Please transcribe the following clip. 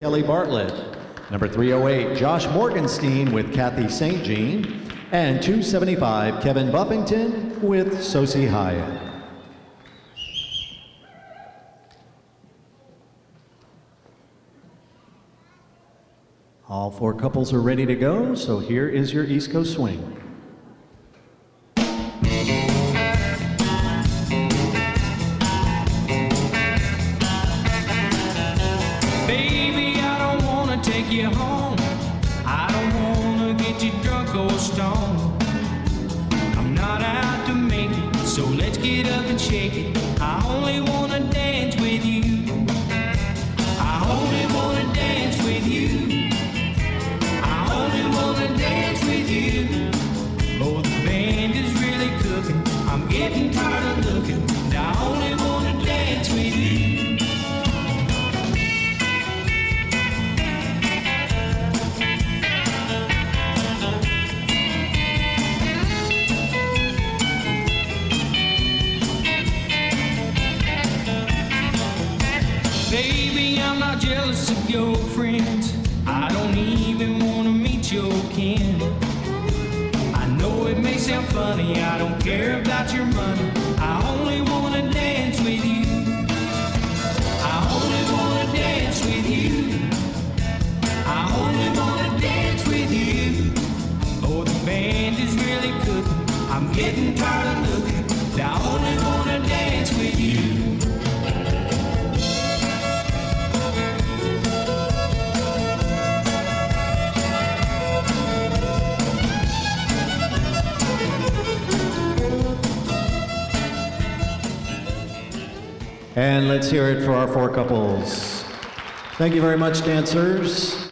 Kelly Bartlett. Number 308, Josh Morgenstein with Kathy St. Jean. And 275, Kevin Buffington with Sosi Hyatt. All four couples are ready to go, so here is your East Coast swing. Baby, take you home. I don't wanna get you drunk or stoned. I'm not out to make it, so let's get up and shake it. I only wanna dance with you. I only wanna dance with you. I only wanna dance with you. Oh, the band is really cooking. I'm getting tired of Baby, I'm not jealous of your friends. I don't even wanna meet your kin. I know it may sound funny, I don't care about your money. I only wanna dance with you. I only wanna dance with you. I only wanna dance with you. Oh, the band is really cooking. I'm getting tired of looking. I only wanna And let's hear it for our four couples. Thank you very much, dancers.